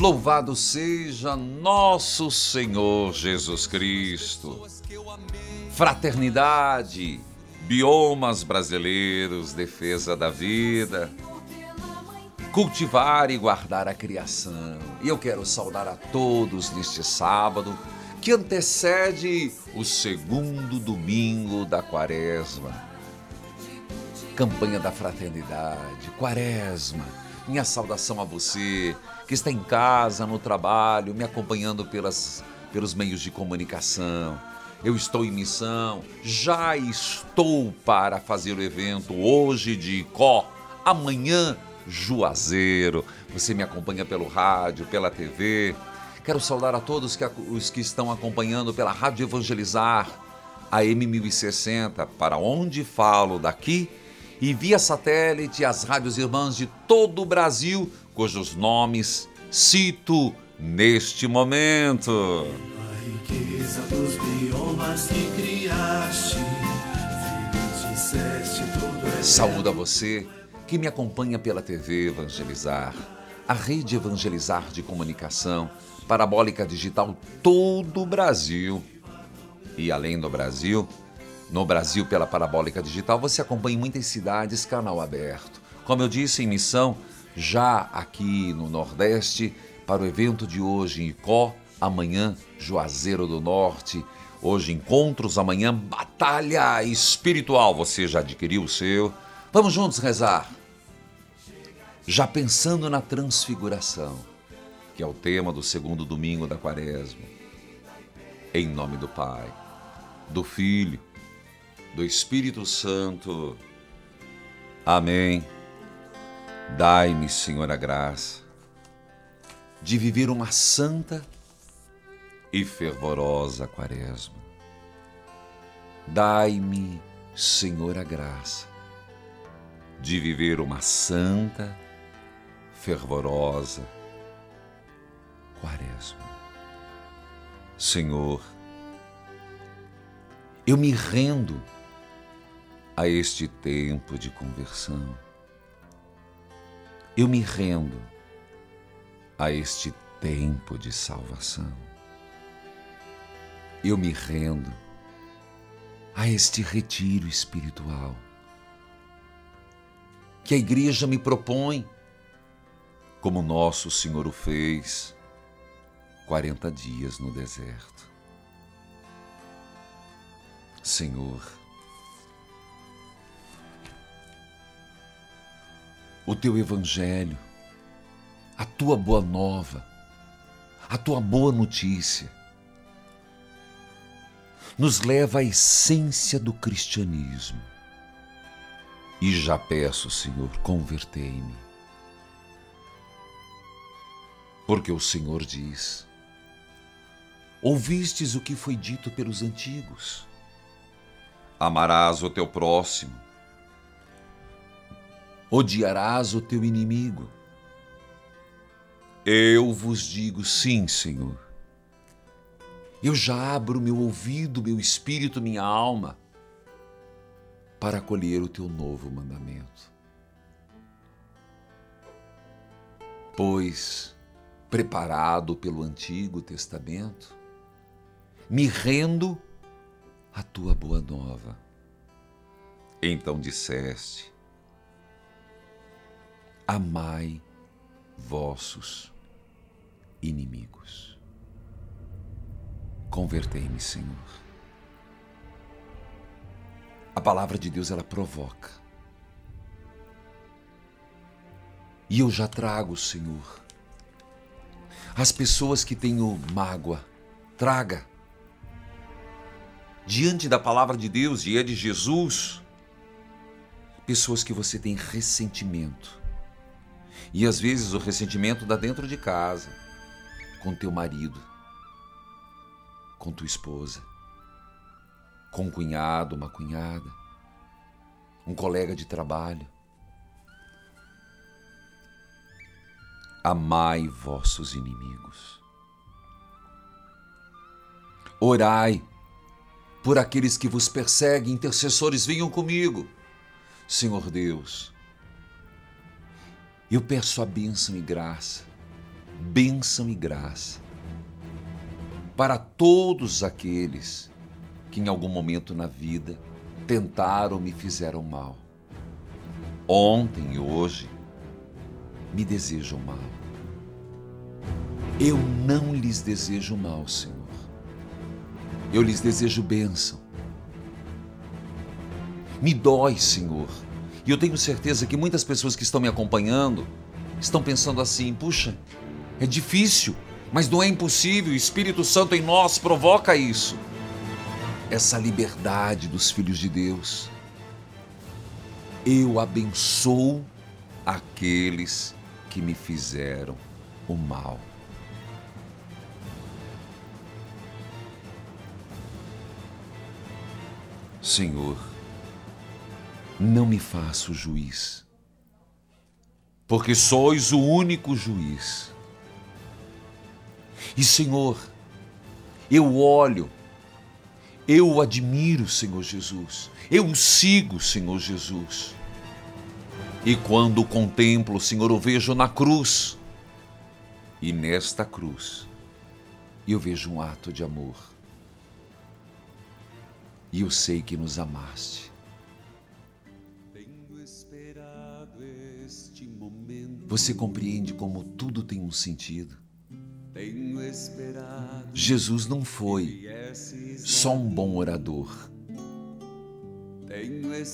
Louvado seja nosso Senhor Jesus Cristo. Fraternidade, biomas brasileiros, defesa da vida, cultivar e guardar a criação. E eu quero saudar a todos neste sábado que antecede o segundo domingo da quaresma. Campanha da fraternidade, quaresma. Minha saudação a você que está em casa, no trabalho, me acompanhando pelas, pelos meios de comunicação. Eu estou em missão, já estou para fazer o evento hoje de Icó, amanhã Juazeiro. Você me acompanha pelo rádio, pela TV. Quero saudar a todos que, os que estão acompanhando pela Rádio Evangelizar, a M1060, para onde falo daqui, e via satélite as rádios irmãs de todo o Brasil, cujos nomes cito neste momento. A riqueza dos biomas que criaste, disseste, tudo é Saúdo a você que me acompanha pela TV Evangelizar, a rede Evangelizar de comunicação, parabólica digital todo o Brasil. E além do Brasil, no Brasil pela parabólica digital, você acompanha em muitas cidades canal aberto. Como eu disse em missão, já aqui no Nordeste, para o evento de hoje em Icó, amanhã Juazeiro do Norte, hoje encontros, amanhã batalha espiritual. Você já adquiriu o seu? Vamos juntos rezar já pensando na transfiguração, que é o tema do segundo domingo da quaresma. Em nome do Pai, do Filho, do Espírito Santo. Amém. Dai-me, Senhor, a graça de viver uma santa e fervorosa quaresma. Dai-me, Senhor, a graça de viver uma santa fervorosa Quaresma. Senhor, eu me rendo a este tempo de conversão. Eu me rendo a este tempo de salvação. Eu me rendo a este retiro espiritual que a igreja me propõe como nosso Senhor o fez, 40 dias no deserto. Senhor, o teu evangelho, a tua boa nova, a tua boa notícia, nos leva à essência do cristianismo. E já peço, Senhor, convertei-me Porque o Senhor diz: Ouvistes o que foi dito pelos antigos: Amarás o teu próximo, odiarás o teu inimigo. Eu vos digo sim, Senhor. Eu já abro meu ouvido, meu espírito, minha alma para acolher o teu novo mandamento. Pois preparado pelo Antigo Testamento, me rendo à tua boa nova. Então disseste: Amai vossos inimigos. Convertei-me, Senhor. A palavra de Deus ela provoca. E eu já trago, Senhor, as pessoas que têm mágoa, traga. Diante da palavra de Deus e é de Jesus, pessoas que você tem ressentimento. E às vezes o ressentimento dá dentro de casa, com teu marido, com tua esposa, com um cunhado, uma cunhada, um colega de trabalho amai vossos inimigos. Orai por aqueles que vos perseguem, intercessores, venham comigo. Senhor Deus, eu peço a bênção e graça bênção e graça para todos aqueles que em algum momento na vida tentaram me fizeram mal. Ontem e hoje me desejam mal. Eu não lhes desejo mal, Senhor. Eu lhes desejo bênção. Me dói, Senhor. E eu tenho certeza que muitas pessoas que estão me acompanhando estão pensando assim: puxa, é difícil, mas não é impossível. O Espírito Santo em nós provoca isso. Essa liberdade dos filhos de Deus. Eu abençoo aqueles que me fizeram o mal. Senhor, não me faça o juiz, porque sois o único juiz. E Senhor, eu olho, eu o admiro, Senhor Jesus, eu o sigo, Senhor Jesus. E quando o contemplo, Senhor, o vejo na cruz. E nesta cruz, eu vejo um ato de amor. E eu sei que nos amaste. Você compreende como tudo tem um sentido? Jesus não foi só um bom orador.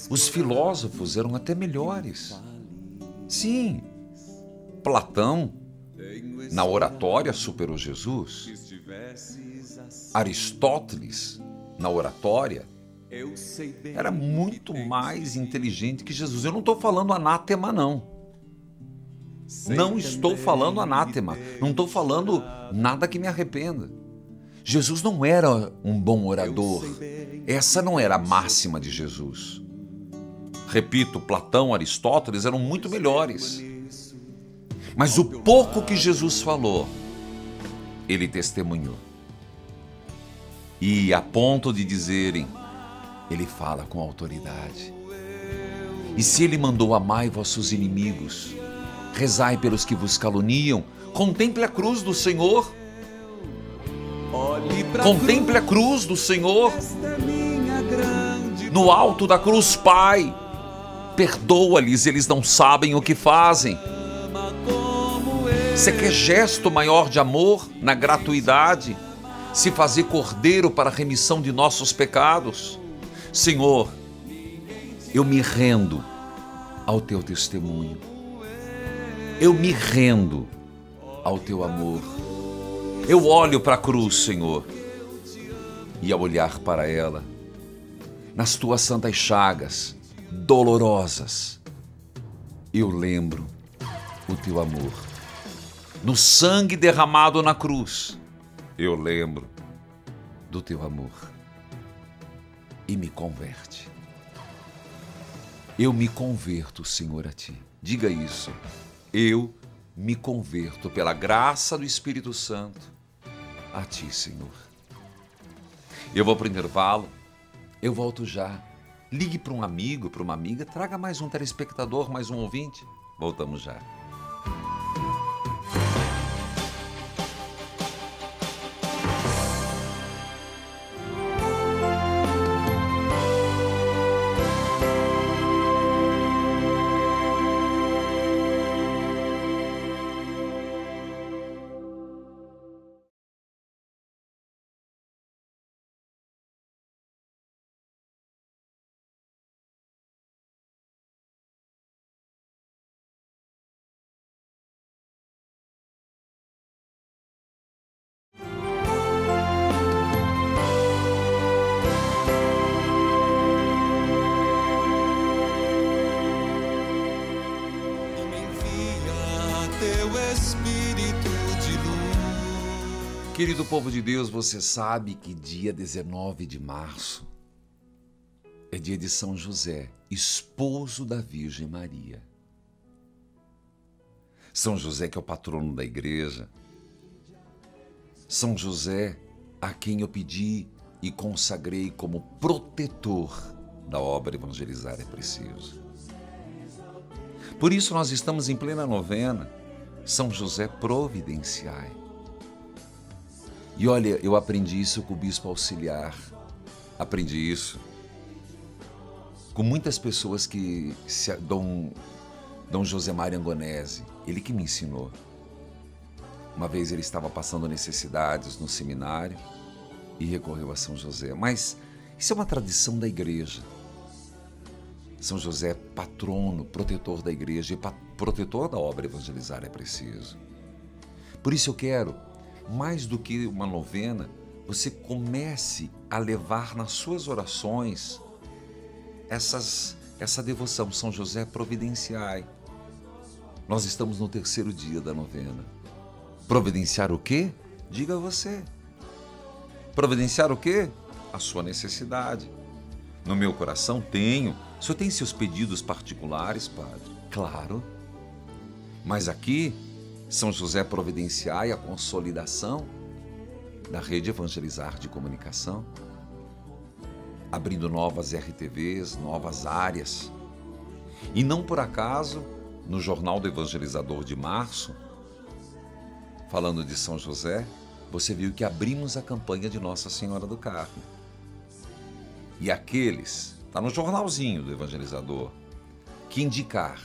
Os filósofos eram até melhores. Sim, Platão, na oratória, superou Jesus. Aristóteles, na oratória, era muito mais inteligente que Jesus. Eu não estou falando anátema, não. Não estou falando anátema. Não estou falando nada que me arrependa. Jesus não era um bom orador. Essa não era a máxima de Jesus. Repito, Platão, Aristóteles eram muito melhores. Mas o pouco que Jesus falou, ele testemunhou. E a ponto de dizerem, ele fala com autoridade. E se ele mandou amai vossos inimigos, rezai pelos que vos caluniam, contemple a cruz do Senhor. Contemple a cruz do Senhor. No alto da cruz, Pai, perdoa-lhes, eles não sabem o que fazem. Você quer gesto maior de amor na gratuidade? Se fazer cordeiro para a remissão de nossos pecados? Senhor, eu me rendo ao teu testemunho. Eu me rendo ao teu amor. Eu olho para a cruz, Senhor, e ao olhar para ela, nas tuas santas chagas, dolorosas, eu lembro o teu amor. No sangue derramado na cruz, eu lembro do teu amor e me converte. Eu me converto, Senhor, a ti. Diga isso. Eu me converto pela graça do Espírito Santo a ti, Senhor. Eu vou para o intervalo, eu volto já. Ligue para um amigo, para uma amiga, traga mais um telespectador, mais um ouvinte. Voltamos já. Querido povo de Deus, você sabe que dia 19 de março é dia de São José, esposo da Virgem Maria. São José, que é o patrono da igreja. São José, a quem eu pedi e consagrei como protetor da obra Evangelizar é Preciso. Por isso, nós estamos em plena novena São José providenciai. E olha, eu aprendi isso com o bispo auxiliar. Aprendi isso com muitas pessoas que se, Dom, Dom José Mário Angonese, ele que me ensinou. Uma vez ele estava passando necessidades no seminário e recorreu a São José. Mas isso é uma tradição da igreja. São José é patrono, protetor da igreja e protetor da obra evangelizar é preciso. Por isso eu quero, mais do que uma novena, você comece a levar nas suas orações essas, essa devoção. São José providenciai. Nós estamos no terceiro dia da novena. Providenciar o quê? Diga você. Providenciar o quê? A sua necessidade. No meu coração tenho. O senhor tem seus pedidos particulares, padre? Claro. Mas aqui, São José providenciai a consolidação da rede Evangelizar de Comunicação, abrindo novas RTVs, novas áreas. E não por acaso, no Jornal do Evangelizador de março, falando de São José, você viu que abrimos a campanha de Nossa Senhora do Carmo. E aqueles, está no jornalzinho do evangelizador, que indicar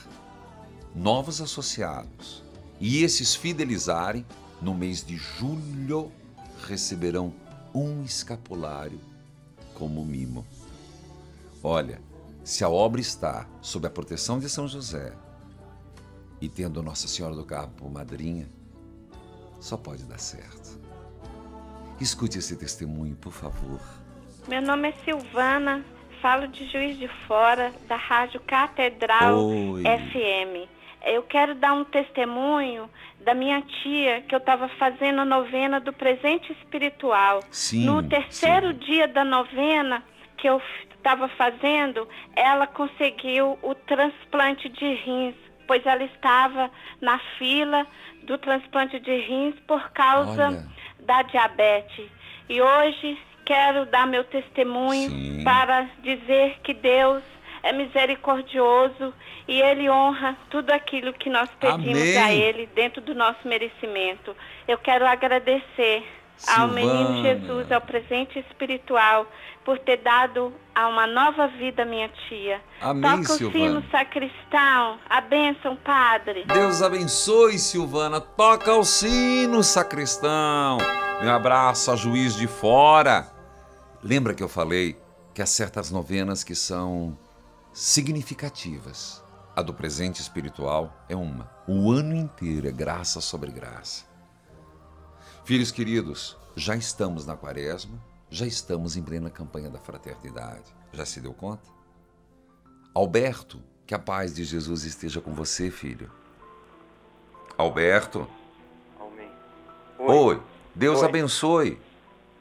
novos associados e esses fidelizarem, no mês de julho receberão um escapulário como mimo. Olha, se a obra está sob a proteção de São José e tendo Nossa Senhora do Carmo por madrinha, só pode dar certo. Escute esse testemunho, por favor. Meu nome é Silvana, falo de Juiz de Fora, da Rádio Catedral Oi. FM. Eu quero dar um testemunho da minha tia, que eu estava fazendo a novena do presente espiritual. Sim, no terceiro sim. dia da novena que eu estava fazendo, ela conseguiu o transplante de rins, pois ela estava na fila do transplante de rins por causa Olha. da diabetes. E hoje quero dar meu testemunho Sim. para dizer que Deus é misericordioso e Ele honra tudo aquilo que nós pedimos Amém. a Ele dentro do nosso merecimento. Eu quero agradecer ao Silvana. menino Jesus, ao presente espiritual, por ter dado a uma nova vida minha tia. Amém, Toca o Silvana. sino sacristão, a bênção, Padre. Deus abençoe, Silvana. Toca o sino, sacristão. Meu abraço a juiz de fora. Lembra que eu falei que há certas novenas que são significativas. A do presente espiritual é uma. O ano inteiro é graça sobre graça. Filhos queridos, já estamos na quaresma, já estamos em plena campanha da fraternidade. Já se deu conta? Alberto, que a paz de Jesus esteja com você, filho. Alberto, Amém. oi, Deus Oi. abençoe.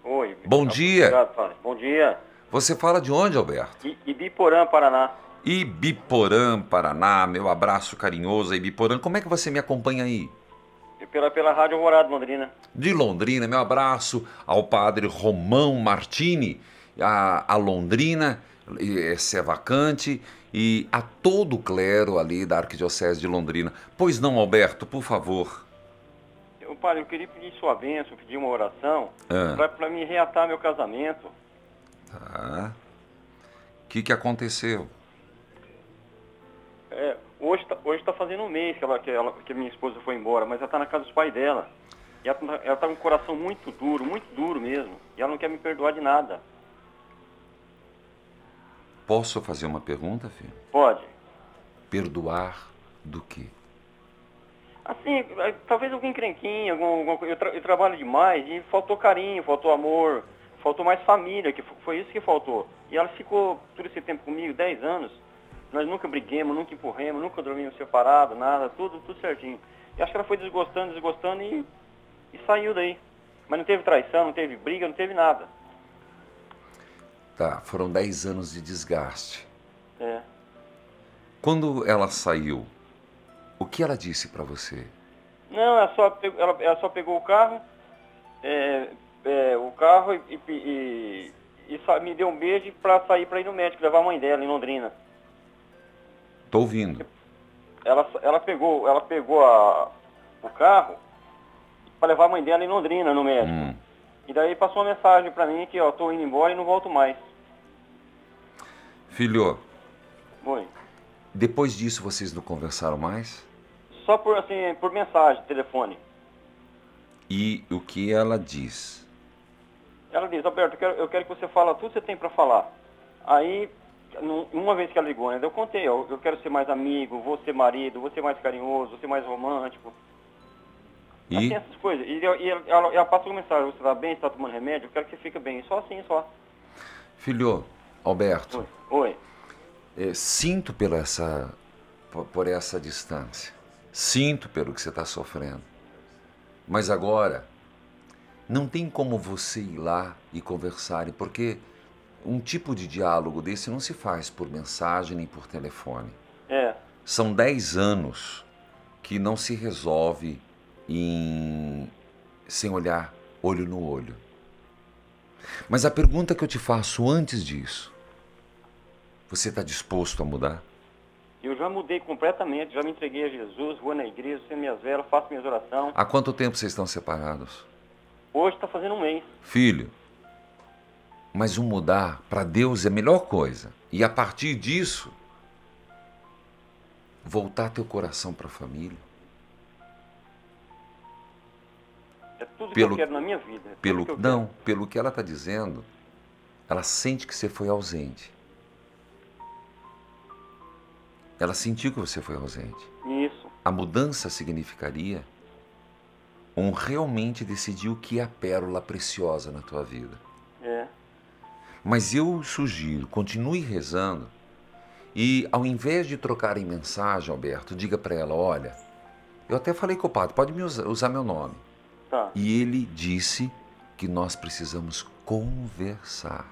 Oi. Bom dia. Obrigado. Bom dia. Você fala de onde, Alberto? I- Ibiporã, Paraná. Ibiporã, Paraná, meu abraço carinhoso a Ibiporã. Como é que você me acompanha aí? E Pela, pela Rádio Alvorada, Londrina. De Londrina, meu abraço ao padre Romão Martini, a, a Londrina, eh, é vacante, e a todo o clero ali da Arquidiocese de Londrina. Pois não, Alberto, por favor. Eu, padre, eu queria pedir sua bênção, pedir uma oração Ah. para me reatar meu casamento. Tá. O que, que aconteceu? É, hoje tá, hoje tá fazendo um mês que, ela, que, ela, que minha esposa foi embora, mas ela tá na casa dos pais dela. E ela, tá- ela tá com o coração muito duro, muito duro mesmo. E ela não quer me perdoar de nada. Posso fazer uma pergunta, filho? Pode. Perdoar do quê? Assim, é, talvez algum encrenquinho, algum. Eu, tra- eu trabalho demais e faltou carinho, faltou amor, faltou mais família, que fo- foi isso que faltou. E ela ficou todo esse tempo comigo, 10 anos. Nós nunca briguemos, nunca empurremos, nunca dormimos separados, nada, tudo, tudo certinho. E acho que ela foi desgostando, desgostando e, e saiu daí. Mas não teve traição, não teve briga, não teve nada. Tá, foram 10 anos de desgaste. É. Quando ela saiu, o que ela disse pra você? Não, ela só pegou, ela, ela só pegou o carro, é, é, o carro e, e, e- e me deu um beijo pra sair pra ir no médico, levar a mãe dela em Londrina. Tô ouvindo. Ela, ela pegou, ela pegou a, o carro para levar a mãe dela em Londrina, no médico. Hum. E daí passou uma mensagem para mim que, ó, tô indo embora e não volto mais. Filho, Oi. depois disso vocês não conversaram mais? Só por, assim, por mensagem, telefone. E o que ela diz? Ela diz, Alberto, eu quero, eu quero que você fale tudo que você tem para falar. Aí, uma vez que ela ligou, né, eu contei, ó, eu quero ser mais amigo, vou ser marido, vou ser mais carinhoso, vou ser mais romântico. Assim, E essas coisas. E, eu- e ela, ela, ela passa uma mensagem, você tá bem, você tá tomando remédio, eu quero que você fique bem. Só assim, só. filho, Alberto, Oi. Oi. eh, sinto pela essa, por, por essa distância. Sinto pelo que você está sofrendo. Mas agora, não tem como você ir lá e conversarem, porque um tipo de diálogo desse não se faz por mensagem nem por telefone. É. São 10 anos que não se resolve em sem olhar olho no olho. Mas a pergunta que eu te faço antes disso, você está disposto a mudar? Eu já mudei completamente, já me entreguei a Jesus, vou na igreja, acendo minhas velas, faço minhas orações. Há quanto tempo vocês estão separados? Hoje está fazendo um mês. Filho, mas o mudar para Deus é a melhor coisa. E a partir disso, voltar teu coração para a família. É tudo Pelo- que eu quero na minha vida. é Pelo que não, pelo que ela está dizendo, ela sente que você foi ausente. Ela sentiu que você foi ausente. quero. Isso. A mudança significaria um realmente decidir o que é a pérola preciosa na tua vida. É. Mas eu sugiro, continue rezando e ao invés de trocarem mensagem, Alberto, diga para ela, olha, eu até falei com o padre, pode me usar, usar meu nome. Tá. E ele disse que nós precisamos conversar.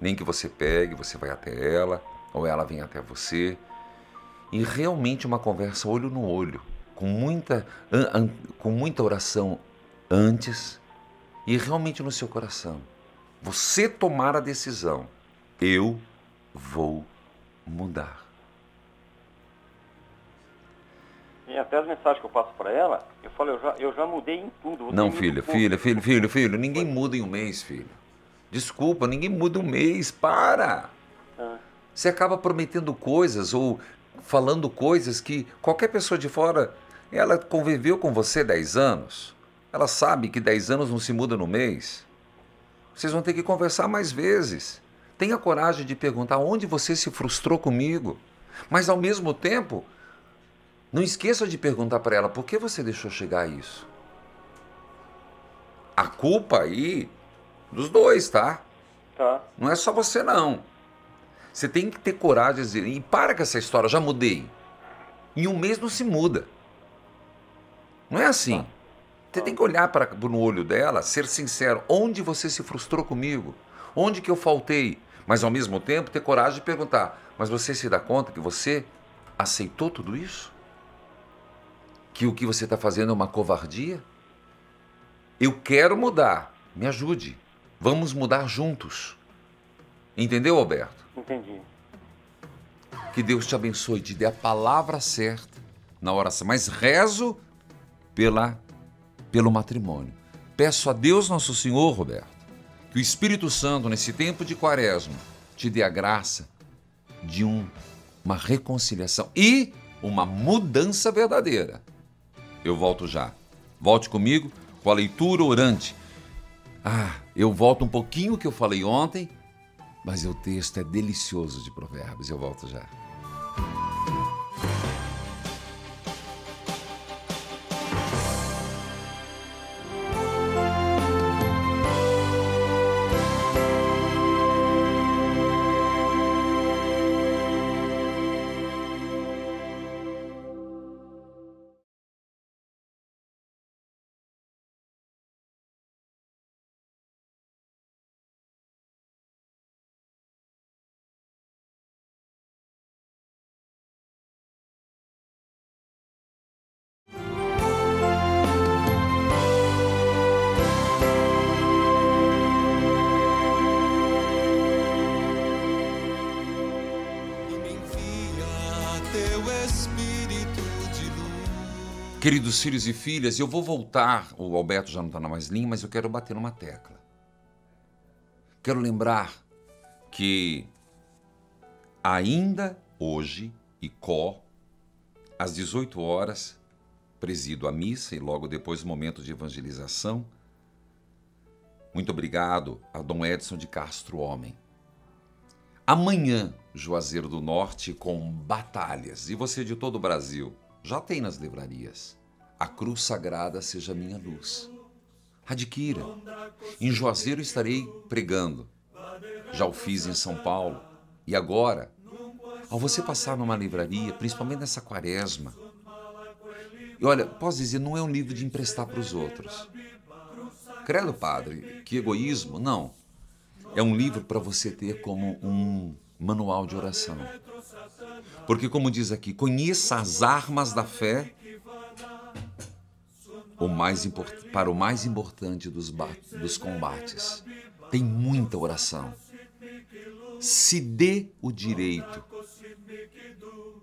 Nem que você pegue, você vai até ela, ou ela vem até você. E realmente uma conversa olho no olho, com muita, com muita oração antes e realmente no seu coração. Você tomar a decisão. Eu vou mudar. E até as mensagens que eu passo para ela, eu falo, eu já, eu já mudei em tudo. Não, filha, filha, filho, filho, filho, ninguém muda em um mês, filho. Desculpa, ninguém muda um mês, para. Ah, Você acaba prometendo coisas ou falando coisas que qualquer pessoa de fora, ela conviveu com você 10 anos, ela sabe que 10 anos não se muda no mês. Vocês vão ter que conversar mais vezes. Tenha coragem de perguntar onde você se frustrou comigo. Mas ao mesmo tempo, não esqueça de perguntar para ela por que você deixou chegar a isso. A culpa aí dos dois, tá? tá. Não é só você não. Você tem que ter coragem de dizer, e para com essa história, já mudei. Em um mês não se muda. Não é assim. Você tem que olhar para no olho dela, ser sincero, onde você se frustrou comigo? Onde que eu faltei? Mas ao mesmo tempo ter coragem de perguntar, mas você se dá conta que você aceitou tudo isso? Que o que você está fazendo é uma covardia? Eu quero mudar, me ajude. Vamos mudar juntos. Entendeu, Alberto? Entendi. Que Deus te abençoe, te dê a palavra certa na oração. Mas rezo pela, pelo matrimônio. Peço a Deus Nosso Senhor, Roberto, que o Espírito Santo, nesse tempo de quaresma, te dê a graça de um, uma reconciliação e uma mudança verdadeira. Eu volto já. Volte comigo com a leitura orante. Ah, eu volto um pouquinho que eu falei ontem, mas o texto é delicioso de Provérbios. Eu volto já. Queridos filhos e filhas, eu vou voltar. O Alberto já não está na mais linha, mas eu quero bater numa tecla. Quero lembrar que ainda hoje, e có, às 18 horas, presido a missa e logo depois o momento de evangelização. Muito obrigado a Dom Edson de Castro Homem. Amanhã, Juazeiro do Norte com batalhas. E você de todo o Brasil, já tem nas livrarias. A Cruz Sagrada seja minha luz. Adquira. Em Juazeiro estarei pregando. Já o fiz em São Paulo. E agora, ao você passar numa livraria, principalmente nessa quaresma, e olha, posso dizer, não é um livro de emprestar para os outros. Credo, padre, que egoísmo. Não. É um livro para você ter como um manual de oração. Porque, como diz aqui, conheça as armas da fé o mais para o mais importante dos, dos combates. Tem muita oração. Se dê o direito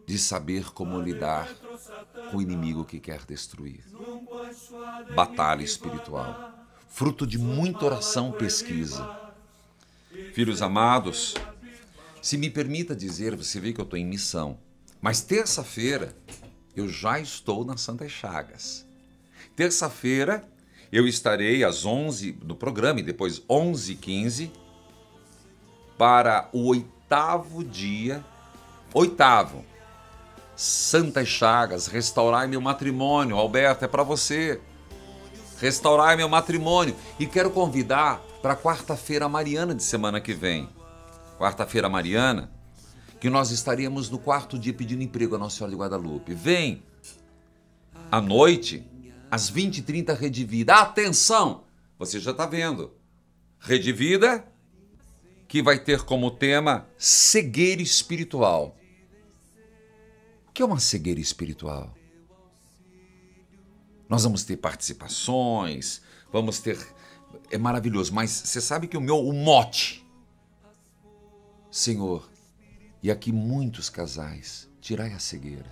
de saber como lidar com o inimigo que quer destruir. Batalha espiritual, fruto de muita oração pesquisa. Filhos amados, se me permita dizer, você vê que eu estou em missão, mas terça-feira eu já estou na Santa Chagas. Terça-feira eu estarei às 11 no programa e depois 11h15 para o oitavo dia, oitavo, Santas Chagas, restaurar meu matrimônio. Alberto, é para você. Restaurar meu matrimônio. E quero convidar para quarta-feira mariana de semana que vem. Quarta-feira mariana, que nós estaremos no quarto dia pedindo emprego a Nossa Senhora de Guadalupe. Vem! À noite, às 20h30, Rede Vida. Atenção! Você já está vendo. Rede Vida, que vai ter como tema cegueira espiritual. O que é uma cegueira espiritual? Nós vamos ter participações, vamos ter. É maravilhoso, mas você sabe que o meu o mote, Senhor, e aqui muitos casais, tirai a cegueira.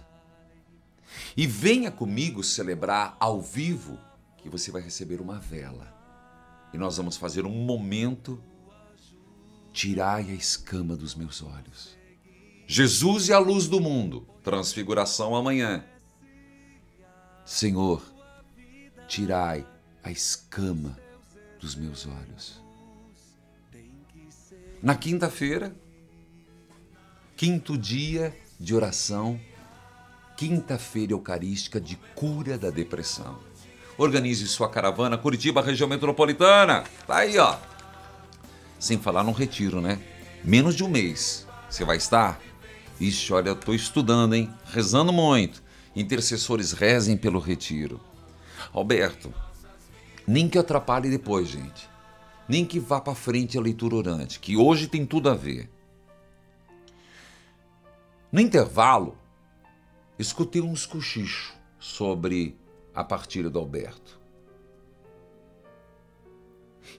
E venha comigo celebrar ao vivo que você vai receber uma vela. E nós vamos fazer um momento. Tirai a escama dos meus olhos. Jesus é a luz do mundo. Transfiguração amanhã. Senhor, tirai a escama dos meus olhos. Na quinta-feira, quinto dia de oração, quinta-feira eucarística de cura da depressão. Organize sua caravana Curitiba, região metropolitana. Tá aí, ó. Sem falar no retiro, né? Menos de um mês. Você vai estar? Ixi, olha, eu estou estudando, hein? Rezando muito. Intercessores rezem pelo retiro. Alberto, nem que atrapalhe depois, gente. Nem que vá para frente a leitura orante, que hoje tem tudo a ver. No intervalo, escutei uns cochichos sobre a partilha do Alberto.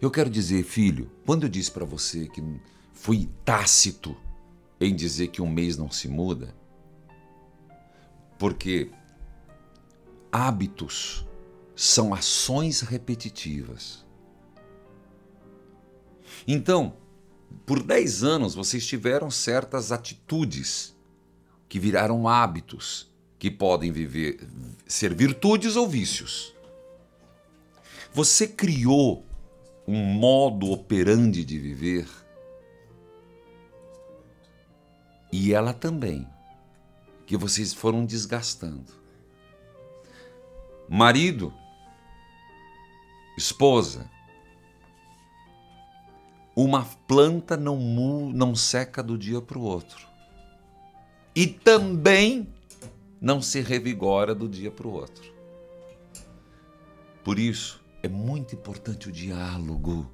Eu quero dizer, filho, quando eu disse para você que fui tácito em dizer que um mês não se muda, porque hábitos são ações repetitivas. Então, por 10 anos vocês tiveram certas atitudes que viraram hábitos, que podem viver, ser virtudes ou vícios. Você criou um modo operandi de viver e ela também, que vocês foram desgastando. Marido, esposa, uma planta não, mu, não seca do dia para o outro. E também não se revigora do dia para o outro. Por isso, é muito importante o diálogo,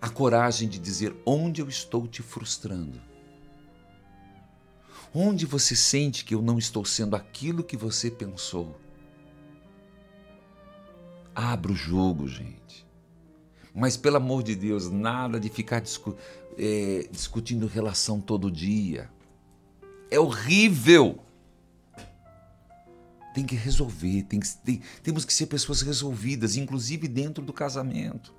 a coragem de dizer onde eu estou te frustrando Onde você sente que eu não estou sendo aquilo que você pensou? Abra o jogo, gente. Mas pelo amor de Deus, nada de ficar discu é, discutindo relação todo dia. É horrível. tem que resolver, tem que, tem, temos que ser pessoas resolvidas, inclusive dentro do casamento.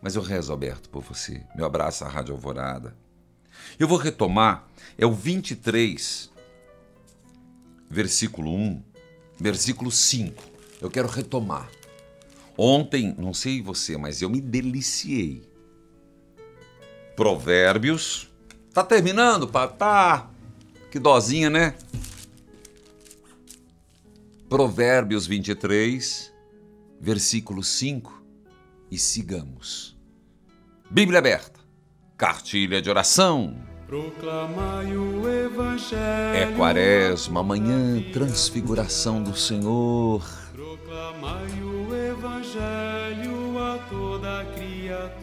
Mas eu rezo, Alberto, por você. Meu abraço à Rádio Alvorada. Eu vou retomar, é o 23, versículo 1, versículo 5. Eu quero retomar. Ontem, não sei você, mas eu me deliciei. Provérbios. Tá terminando, pá? Tá. Que dozinha, né? Provérbios 23, versículo 5 e sigamos. Bíblia aberta, cartilha de oração. Proclamai o Evangelho. É quaresma, amanhã, transfiguração do Senhor. Proclamai o Evangelho a toda criatura.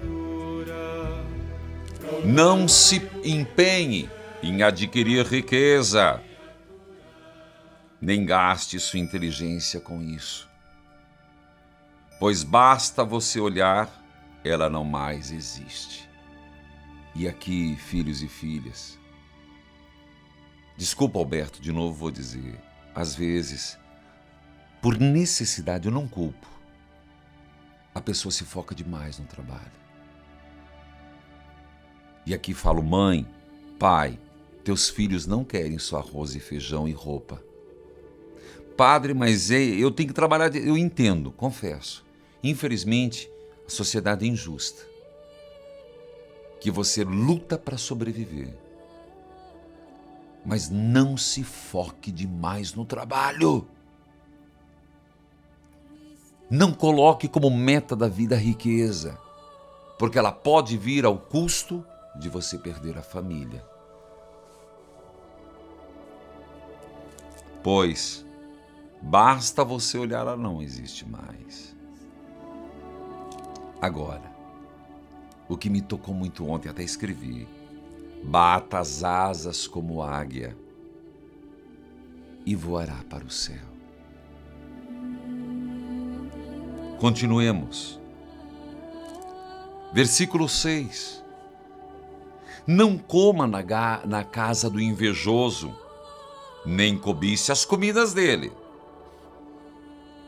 Não se empenhe em adquirir riqueza, nem gaste sua inteligência com isso. Pois basta você olhar, ela não mais existe. E aqui, filhos e filhas, desculpa, Alberto, de novo vou dizer, às vezes, por necessidade, eu não culpo, a pessoa se foca demais no trabalho. E aqui falo, mãe, pai, teus filhos não querem só arroz e feijão e roupa. Padre, mas eu tenho que trabalhar. Eu entendo, confesso. Infelizmente, a sociedade é injusta. Que você luta para sobreviver. Mas não se foque demais no trabalho. Não coloque como meta da vida a riqueza, porque ela pode vir ao custo de você perder a família. Pois basta você olhar, ela não existe mais. Agora, o que me tocou muito ontem, até escrevi: bata as asas como águia e voará para o céu. Continuemos. Versículo 6. Não coma na, na casa do invejoso, nem cobice as comidas dele,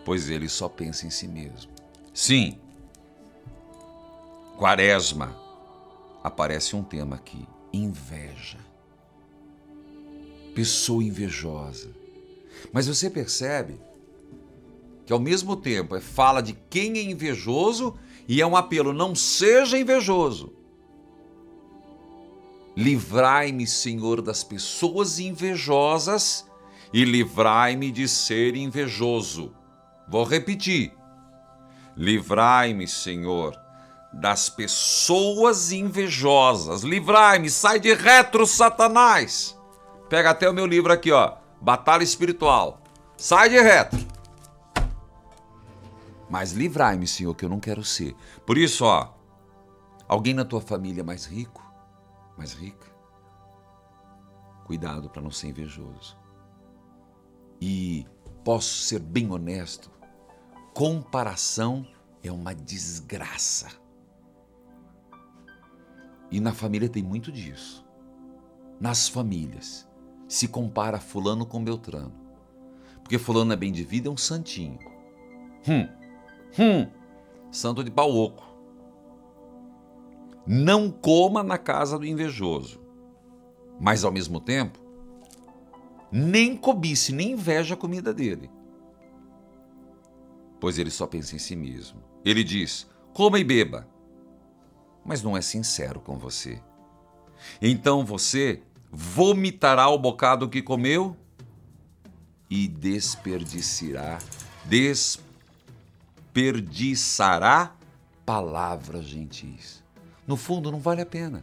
pois ele só pensa em si mesmo. Sim, Quaresma, aparece um tema aqui: inveja. Pessoa invejosa. Mas você percebe que ao mesmo tempo é fala de quem é invejoso e é um apelo: não seja invejoso. Livrai-me, Senhor, das pessoas invejosas e livrai-me de ser invejoso. Vou repetir. Livrai-me, Senhor, das pessoas invejosas. Livrai-me, sai de retro, Satanás. Pega até o meu livro aqui, ó. Batalha Espiritual. Sai de retro. Mas livrai-me, Senhor, que eu não quero ser. Por isso, ó, alguém na tua família mais rico, mais rica, cuidado para não ser invejoso. E posso ser bem honesto, comparação é uma desgraça. E na família tem muito disso. Nas famílias, se compara fulano com Beltrano. Porque fulano é bem de vida, é um santinho. Hum, hum, santo de pau oco. Não coma na casa do invejoso. Mas ao mesmo tempo, nem cobice, nem inveja a comida dele. Pois ele só pensa em si mesmo. Ele diz: coma e beba mas não é sincero com você. Então você vomitará o bocado que comeu e desperdiçará, desperdiçará palavras gentis. No fundo, não vale a pena.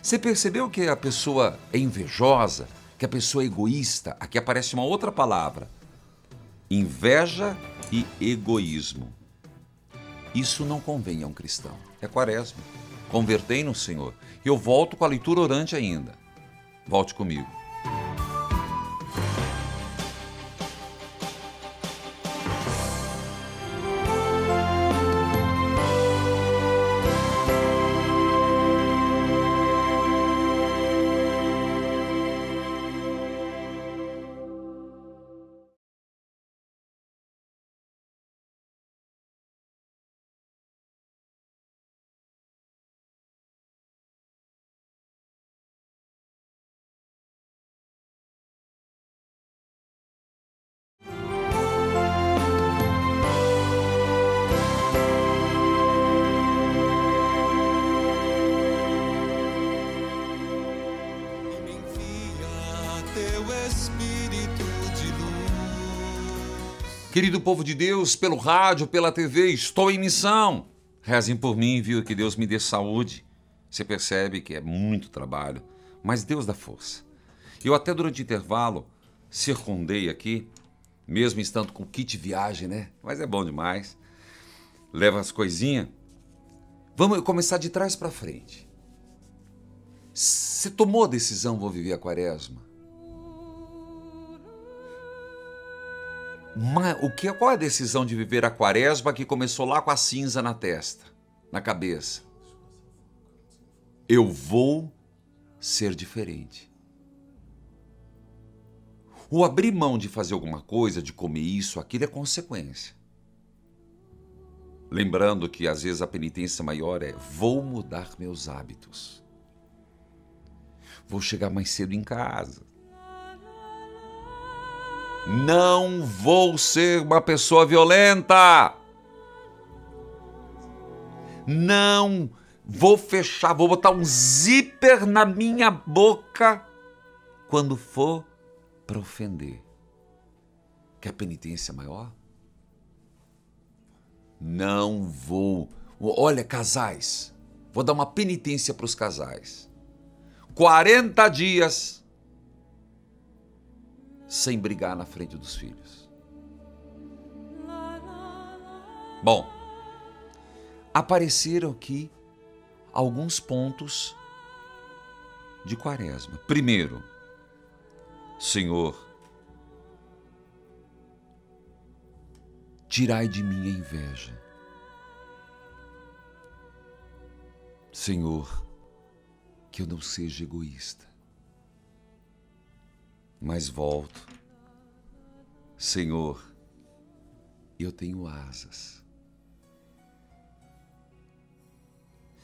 Você percebeu que a pessoa é invejosa, que a pessoa é egoísta? Aqui aparece uma outra palavra: inveja e egoísmo. Isso não convém a um cristão. É quaresma. Convertei no Senhor. E eu volto com a leitura orante ainda. Volte comigo. Querido povo de Deus, pelo rádio, pela TV, estou em missão. Rezem por mim, viu? Que Deus me dê saúde. Você percebe que é muito trabalho, mas Deus dá força. Eu até durante o intervalo circundei aqui, mesmo estando com kit viagem, né? Mas é bom demais. Leva as coisinhas. Vamos começar de trás para frente. Você tomou a decisão, vou viver a quaresma? Mas, o que, qual é a decisão de viver a quaresma que começou lá com a cinza na testa, na cabeça? Eu vou ser diferente. O abrir mão de fazer alguma coisa, de comer isso, aquilo é consequência. Lembrando que às vezes a penitência maior é: vou mudar meus hábitos. Vou chegar mais cedo em casa. Não vou ser uma pessoa violenta. Não vou fechar, vou botar um zíper na minha boca quando for para ofender. Quer penitência maior? Não vou. Olha, casais, vou dar uma penitência para os casais. 40 dias sem brigar na frente dos filhos. Bom, apareceram aqui alguns pontos de quaresma. Primeiro, Senhor, tirai de mim a inveja. Senhor, que eu não seja egoísta. Mas volto. Senhor, eu tenho asas.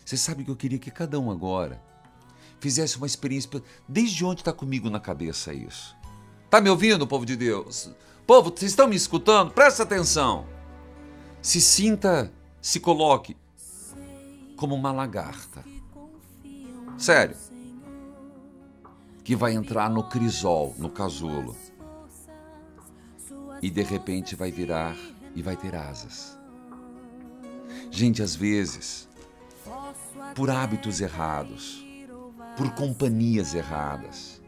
Você sabe que eu queria que cada um agora fizesse uma experiência. Desde onde está comigo na cabeça isso? Tá me ouvindo, povo de Deus? Povo, vocês estão me escutando? Presta atenção. Se sinta, se coloque como uma lagarta. Sério. Que vai entrar no crisol, no casulo. E de repente vai virar e vai ter asas. Gente, às vezes, por hábitos errados, por companhias erradas,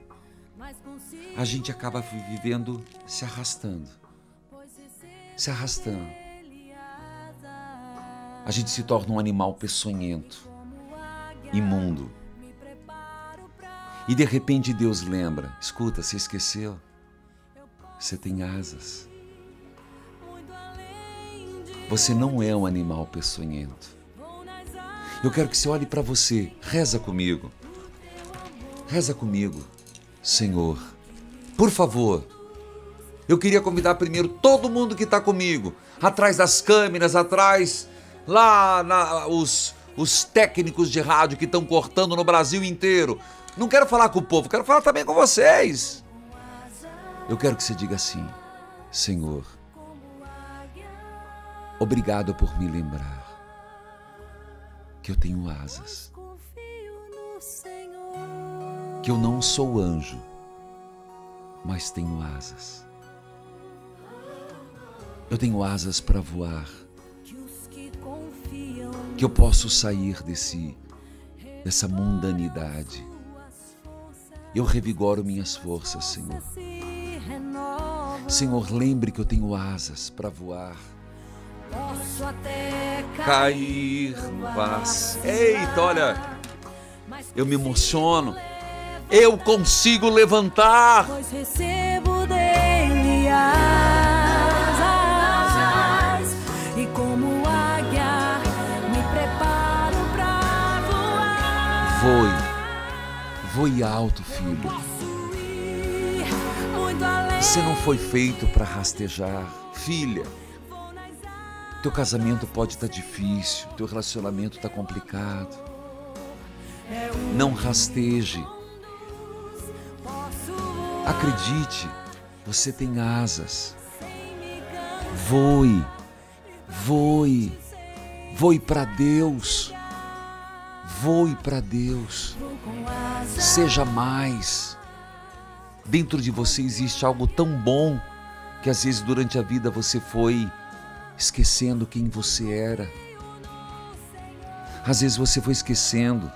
a gente acaba vivendo se arrastando. Se arrastando. A gente se torna um animal peçonhento, imundo. E de repente Deus lembra: escuta, você esqueceu? Você tem asas. Você não é um animal peçonhento. Eu quero que você olhe para você, reza comigo. Reza comigo. Senhor, por favor, eu queria convidar primeiro todo mundo que está comigo, atrás das câmeras, atrás, lá na, os, os técnicos de rádio que estão cortando no Brasil inteiro. Não quero falar com o povo, quero falar também com vocês. Eu quero que você diga assim: Senhor, obrigado por me lembrar que eu tenho asas, que eu não sou anjo, mas tenho asas. Eu tenho asas para voar, que eu posso sair desse dessa mundanidade. Eu revigoro minhas forças, Senhor. Senhor, lembre que eu tenho asas para voar Posso até cair no vazio. Eita, olha, eu me emociono. Eu consigo levantar. Pois recebo voe alto, filho. Você não foi feito para rastejar, filha. Teu casamento pode estar tá difícil, teu relacionamento está complicado. Não rasteje. Acredite, você tem asas. Voe, voe, voe para Deus. Voe para Deus. Seja mais. Dentro de você existe algo tão bom que às vezes durante a vida você foi esquecendo quem você era. Às vezes você foi esquecendo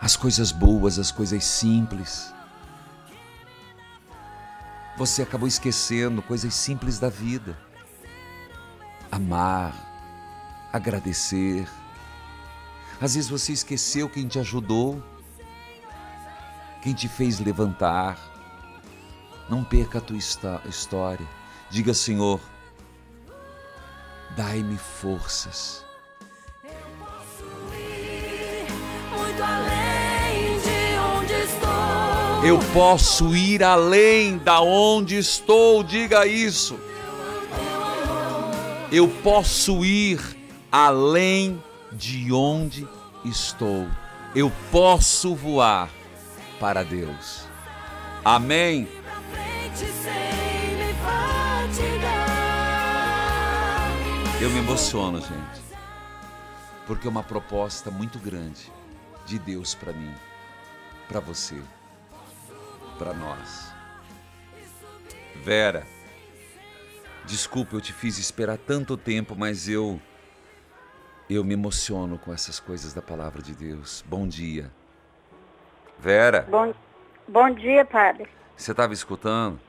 as coisas boas, as coisas simples. Você acabou esquecendo coisas simples da vida. Amar, agradecer. Às vezes você esqueceu quem te ajudou, quem te fez levantar. Não perca a tua história. Diga, Senhor, dai-me forças. Eu posso ir além da onde estou, diga isso. Eu posso ir além de onde estou. Eu posso voar para Deus. Amém. Eu me emociono, gente, porque é uma proposta muito grande de Deus para mim, para você para nós. Vera, desculpa, eu te fiz esperar tanto tempo, mas eu eu me emociono com essas coisas da palavra de Deus. Bom dia. Vera. Bom, bom dia, padre. Você estava escutando?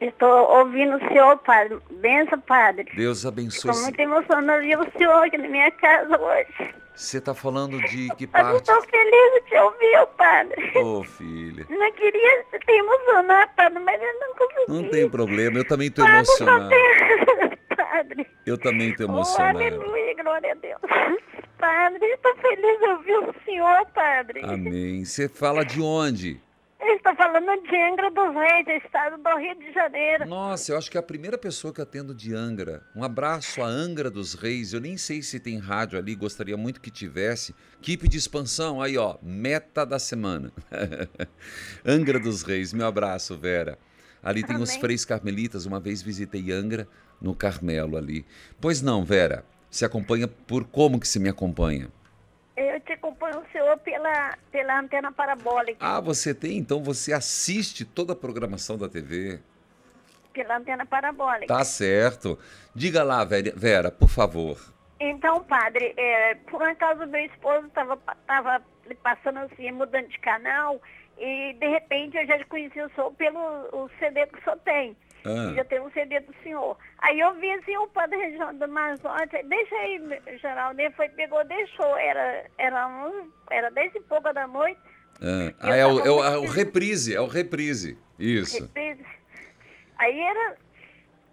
Estou ouvindo o senhor, padre. Benção, padre. Deus abençoe. Estou muito emocionada de o senhor aqui na minha casa hoje. Você está falando de que parte? Estou feliz de te ouvir, padre. Ô, oh, filha. Não queria te emocionar, padre, mas eu não consegui. Não tem problema, eu também estou emocionado. padre. Eu também estou emocionado. Oh, aleluia, glória a Deus. Padre, estou feliz de ouvir o senhor, padre. Amém. Você fala de onde? Estou falando de Angra dos Reis, estado do Rio de Janeiro. Nossa, eu acho que é a primeira pessoa que atendo de Angra. Um abraço a Angra dos Reis. Eu nem sei se tem rádio ali, gostaria muito que tivesse. Equipe de expansão, aí ó, meta da semana. Angra dos Reis, meu abraço, Vera. Ali tem Amém. os freis carmelitas, uma vez visitei Angra, no Carmelo ali. Pois não, Vera, se acompanha por como que se me acompanha? Eu te acompanho o senhor pela, pela antena parabólica. Ah, você tem? Então você assiste toda a programação da TV? Pela antena parabólica. Tá certo. Diga lá, Vera, por favor. Então, padre, é, por um acaso meu esposo estava tava passando assim, mudando de canal, e de repente eu já conheci o senhor pelo o CD que o senhor tem. Ah. Já tem um CD do senhor. Aí eu vi assim o padre Região do Mazote, deixa aí, Geraldo, ele foi, pegou, deixou. Era, era, um, era dez e pouca da noite. Ah, ah é, o, é, o, é, o, reprise, é o reprise. Isso. Reprise. Aí era.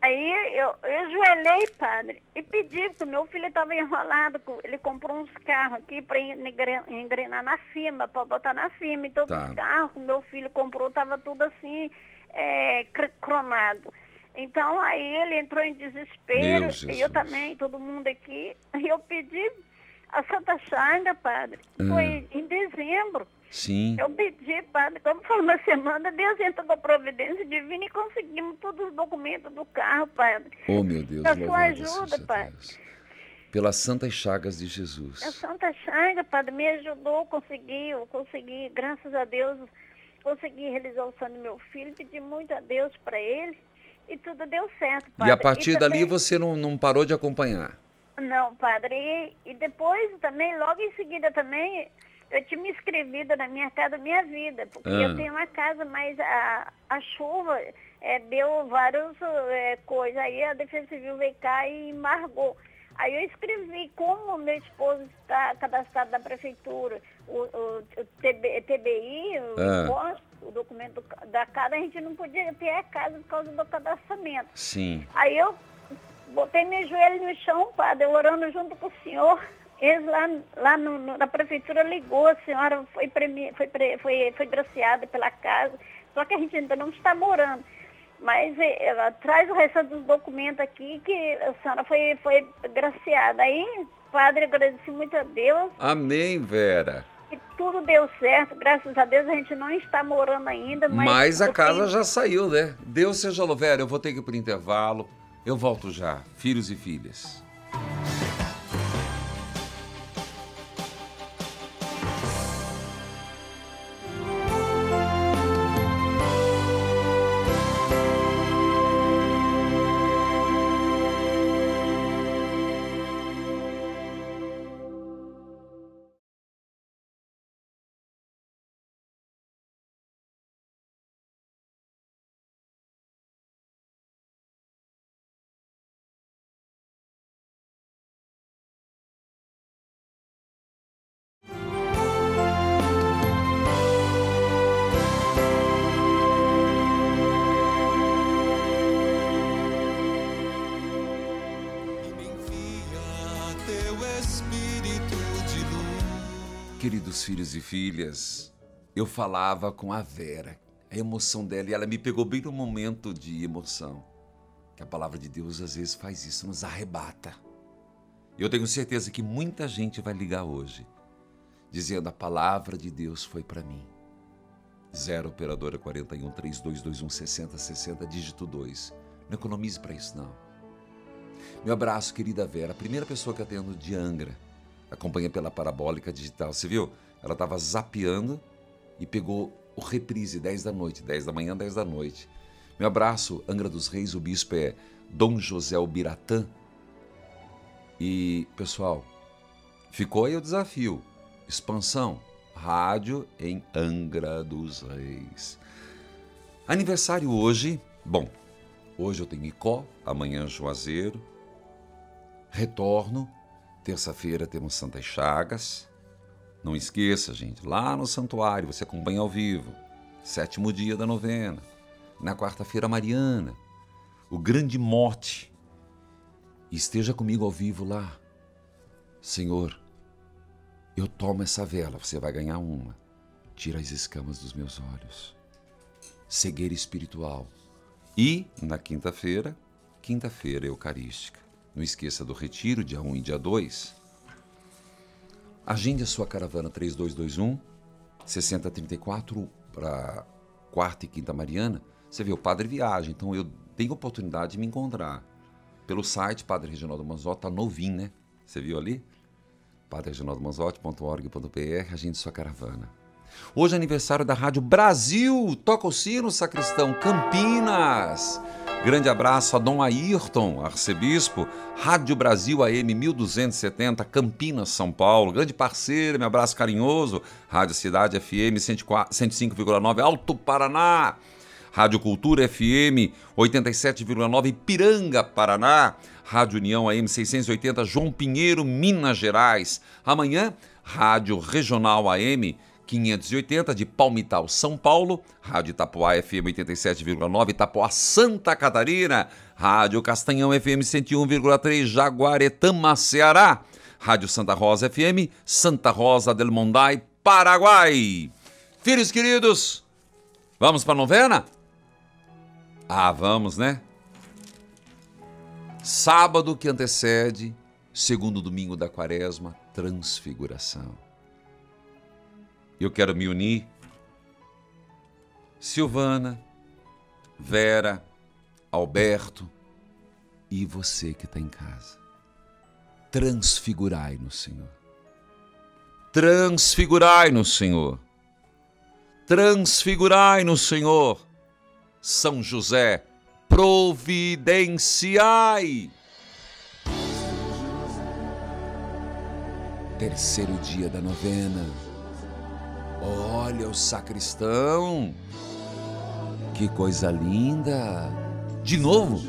Aí eu, eu ajoelhei, padre, e pedi, que o meu filho estava enrolado, ele comprou uns carros aqui para engrenar na firma, para botar na firma. Então tá. os carros que meu filho comprou, estava tudo assim, é, cromado. Então aí ele entrou em desespero, e eu também, todo mundo aqui, e eu pedi a Santa Chaga, padre, hum. foi em dezembro. Sim. Eu pedi, padre, como foi uma semana, Deus entrou com a providência divina e conseguimos todos os documentos do carro, padre. Oh, meu Deus, A sua ajuda, padre. Pelas santas chagas de Jesus. A Santa Chaga, padre, me ajudou, conseguiu, consegui, graças a Deus, consegui realizar o sonho do meu filho, pedi muito a Deus para ele e tudo deu certo, padre. E a partir e dali também... você não, não parou de acompanhar? Não, padre. E, e, depois também, logo em seguida também, eu tinha me inscrevido na minha casa Minha Vida, porque ah. eu tenho uma casa, mas a, a chuva é, deu várias é, coisas. Aí a Defesa Civil veio cá e embargou. Aí eu escrevi como meu esposo está cadastrado na prefeitura, o, o, o TB, TBI, o ah. imposto, o documento da casa, a gente não podia ter a casa por causa do cadastramento. Sim. Aí eu botei meu joelho no chão, padre, orando junto com o senhor. Eles lá, lá no, no, na prefeitura ligou, a senhora foi, premi, foi, foi, foi graciada pela casa, só que a gente ainda não está morando. Mas eh, ela traz o restante dos documentos aqui que a senhora foi, foi graciada. Aí, padre, agradeci muito a Deus. Amém, Vera. Que tudo deu certo, graças a Deus a gente não está morando ainda. Mas, mas a casa tenho... já saiu, né? Deus seja louvado. Vera, eu vou ter que ir para o intervalo. Eu volto já, filhos e filhas. teu espírito de luz. Queridos filhos e filhas, eu falava com a Vera, a emoção dela, e ela me pegou bem no momento de emoção. Que a palavra de Deus às vezes faz isso, nos arrebata. Eu tenho certeza que muita gente vai ligar hoje, dizendo: a palavra de Deus foi para mim. 0 operadora 41 3221 6060, dígito 2. Não economize para isso, não. Meu abraço, querida Vera, a primeira pessoa que atendo de Angra. Acompanha pela parabólica digital. Você viu? Ela estava zapeando e pegou o reprise 10 da noite, 10 da manhã, 10 da noite. Meu abraço, Angra dos Reis, o bispo é Dom José Ubiratã. E, pessoal, ficou aí o desafio. Expansão, rádio em Angra dos Reis. Aniversário hoje, bom, hoje eu tenho Icó, amanhã Juazeiro. Retorno, terça-feira temos Santas Chagas. Não esqueça, gente, lá no santuário você acompanha ao vivo. Sétimo dia da novena. Na quarta-feira, Mariana. O grande mote. Esteja comigo ao vivo lá. Senhor, eu tomo essa vela, você vai ganhar uma. Tira as escamas dos meus olhos. Cegueira espiritual. E, na quinta-feira, quinta-feira eucarística. Não esqueça do retiro, dia 1 e dia 2 Agende a sua caravana 3221 6034 para quarta e quinta Mariana. Você vê, o padre viaja, então eu tenho oportunidade de me encontrar. Pelo site Padre Reginaldo Manzotti, tá novinho, né? Você viu ali? padrereginaldomanzotti.org.br, agende sua caravana. Hoje é aniversário da Rádio Brasil, toca o sino, sacristão, Campinas. Grande abraço a Dom Ayrton, arcebispo, Rádio Brasil AM 1270, Campinas, São Paulo. Grande parceiro, meu abraço carinhoso. Rádio Cidade FM 105,9, Alto Paraná. Rádio Cultura FM 87,9, Piranga, Paraná. Rádio União AM 680, João Pinheiro, Minas Gerais. Amanhã, Rádio Regional AM 580 de Palmital, São Paulo, Rádio Itapuá FM 87,9, Itapuá, Santa Catarina, Rádio Castanhão FM 101,3, Jaguaretama, Ceará, Rádio Santa Rosa FM, Santa Rosa del Mondai, Paraguai. Filhos queridos, vamos para a novena? Ah, vamos, né? Sábado que antecede, segundo domingo da quaresma, transfiguração eu quero me unir. Silvana, Vera, Alberto e você que está em casa. Transfigurai no Senhor. Transfigurai no Senhor. Transfigurai no Senhor. São José, providenciai. Terceiro dia da novena Olha o sacristão. Que coisa linda. De novo.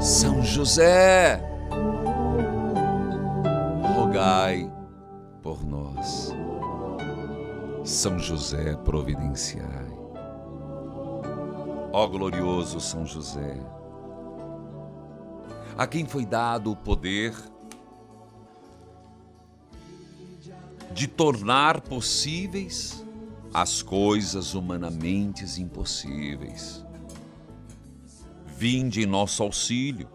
São José. Rogai por nós. São José, providenciai. Ó glorioso São José, a quem foi dado o poder de tornar possíveis as coisas humanamente impossíveis. Vinde em nosso auxílio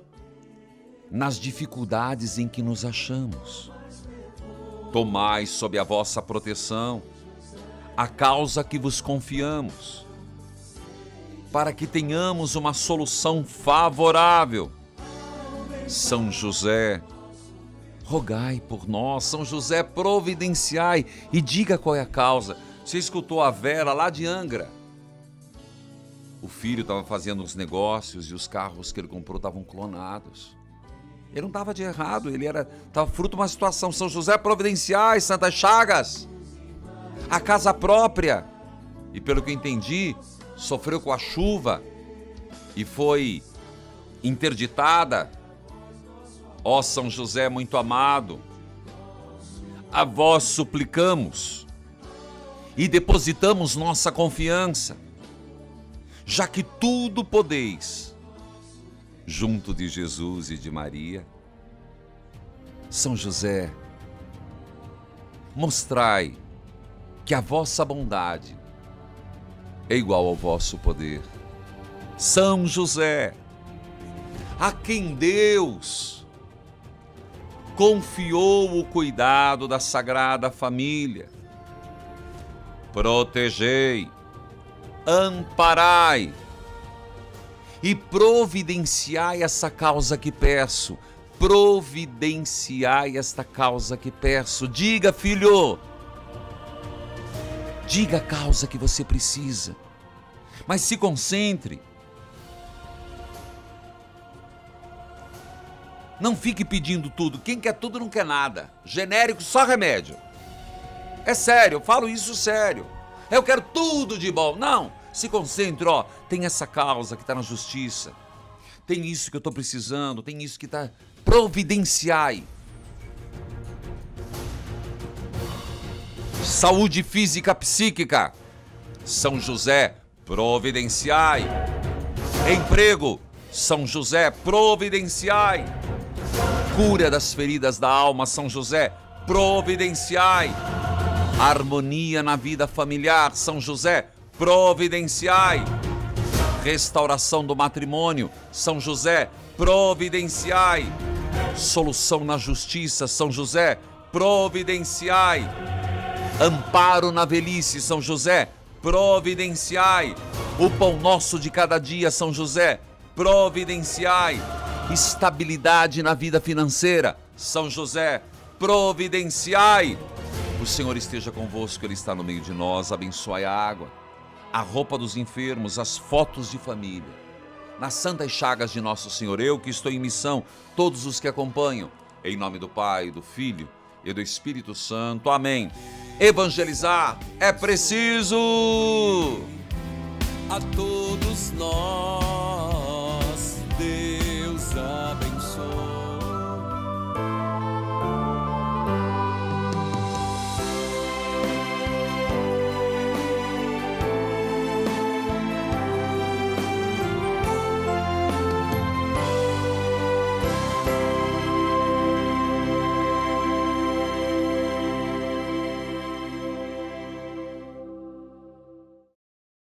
nas dificuldades em que nos achamos. Tomai sob a vossa proteção a causa que vos confiamos, para que tenhamos uma solução favorável. São José, rogai por nós. São José, providenciai e diga qual é a causa. Você escutou a Vera lá de Angra. O filho estava fazendo os negócios e os carros que ele comprou estavam clonados. Ele não estava de errado, ele era estava fruto de uma situação. São José providenciais, Santas Chagas, a casa própria. E pelo que eu entendi, sofreu com a chuva e foi interditada Ó São José muito amado, a vós suplicamos e depositamos nossa confiança, já que tudo podeis, junto de Jesus e de Maria. São José, mostrai que a vossa bondade é igual ao vosso poder. São José, a quem Deus confiou o cuidado da Sagrada Família. Protegei, amparai e providenciai essa causa que peço. Providenciai esta causa que peço. Diga, filho. Diga a causa que você precisa. Mas se concentre Não fique pedindo tudo. Quem quer tudo não quer nada. Genérico, só remédio. É sério, eu falo isso sério. Eu quero tudo de bom. Não, se concentre, ó. Tem essa causa que está na justiça. Tem isso que eu estou precisando. Tem isso que está. Providenciai. Saúde física, psíquica. São José, providenciai. Emprego, São José, providenciai cura das feridas da alma, São José, providenciai. Harmonia na vida familiar, São José, providenciai. Restauração do matrimônio, São José, providenciai. Solução na justiça, São José, providenciai. Amparo na velhice, São José, providenciai. O pão nosso de cada dia, São José, providenciai estabilidade na vida financeira. São José, providenciai. O Senhor esteja convosco, Ele está no meio de nós. Abençoai a água, a roupa dos enfermos, as fotos de família. Nas santas chagas de nosso Senhor, eu que estou em missão, todos os que acompanham, em nome do Pai, do Filho e do Espírito Santo. Amém. Evangelizar é preciso. A todos nós